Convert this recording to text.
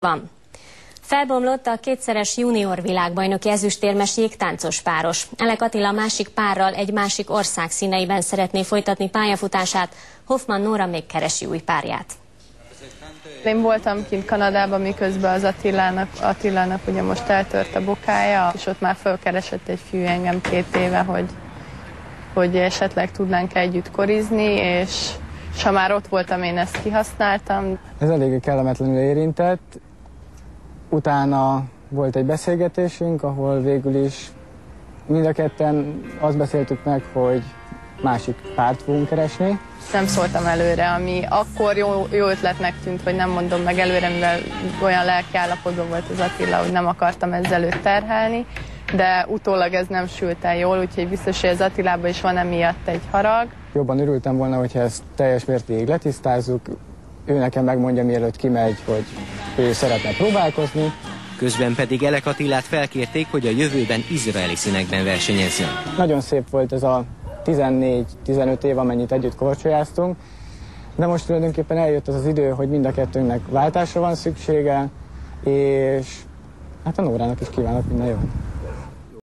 van. Felbomlott a kétszeres junior világbajnoki ezüstérmes jégtáncos páros. Elek Attila másik párral egy másik ország színeiben szeretné folytatni pályafutását, Hoffman Nóra még keresi új párját. Én voltam kint Kanadában, miközben az Attilának, Attilának ugye most eltört a bokája, és ott már fölkeresett egy fiú engem két éve, hogy, hogy esetleg tudnánk együtt korizni, és, és ha már ott voltam, én ezt kihasználtam. Ez eléggé kellemetlenül érintett, Utána volt egy beszélgetésünk, ahol végül is mind a ketten azt beszéltük meg, hogy másik párt fogunk keresni. Nem szóltam előre, ami akkor jó, jó ötletnek tűnt, hogy nem mondom meg előre, mivel olyan lelki állapotban volt az Attila, hogy nem akartam ezzel őt terhelni, de utólag ez nem sült el jól, úgyhogy biztos, hogy az Attilában is van emiatt egy harag. Jobban örültem volna, hogyha ezt teljes mértékig letisztázzuk, ő nekem megmondja, mielőtt kimegy, hogy ő szeretne próbálkozni. Közben pedig Elek Attilát felkérték, hogy a jövőben izraeli színekben versenyezzen. Nagyon szép volt ez a 14-15 év, amennyit együtt korcsolyáztunk, de most tulajdonképpen eljött az az idő, hogy mind a kettőnknek váltásra van szüksége, és hát a Nórának is kívánok minden jót.